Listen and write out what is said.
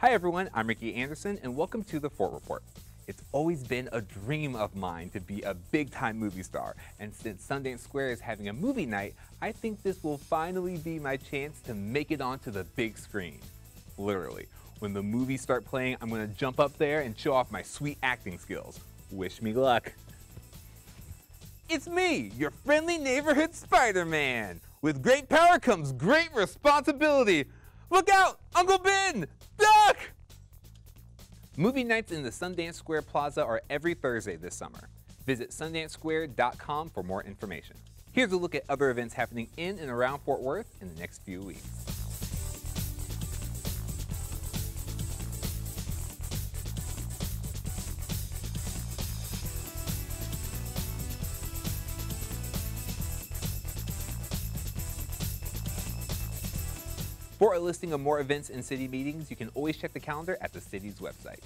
Hi everyone, I'm Ricky Anderson and welcome to the Fort Report. It's always been a dream of mine to be a big time movie star, and since Sundance Square is having a movie night, I think this will finally be my chance to make it onto the big screen. Literally. When the movies start playing, I'm gonna jump up there and show off my sweet acting skills. Wish me luck. It's me, your friendly neighborhood Spider-Man. With great power comes great responsibility. Look out, Uncle Ben! Duck! Movie nights in the Sundance Square Plaza are every Thursday this summer. Visit sundancesquare.com for more information. Here's a look at other events happening in and around Fort Worth in the next few weeks. For a listing of more events and city meetings, you can always check the calendar at the city's website.